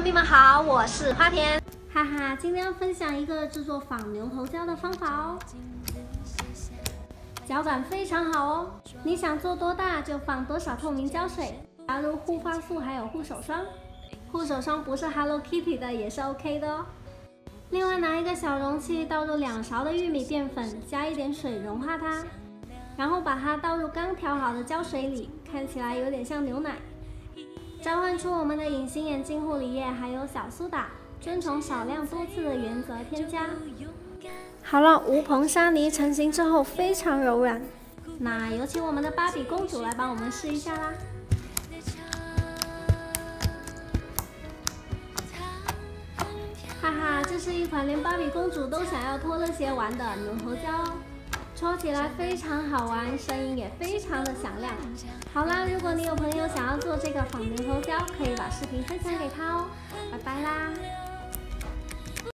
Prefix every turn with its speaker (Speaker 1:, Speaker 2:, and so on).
Speaker 1: 官兵们好，我是花田，哈哈，今天要分享一个制作仿牛头胶的方法哦，胶感非常好哦，你想做多大就放多少透明胶水，加入护发素还有护手霜，护手霜不是 Hello Kitty 的也是 OK 的哦。另外拿一个小容器倒入两勺的玉米淀粉，加一点水融化它，然后把它倒入刚调好的胶水里，看起来有点像牛奶。召唤出我们的隐形眼镜护理液，还有小苏打，遵从少量多次的原则添加。好了，无硼砂泥成型之后非常柔软，那有请我们的芭比公主来帮我们试一下啦。哈哈，这是一款连芭比公主都想要脱了鞋玩的牛头胶。抽起来非常好玩，声音也非常的响亮。好啦，如果你有朋友想要做这个仿牛头胶，可以把视频分享给他哦。拜拜啦。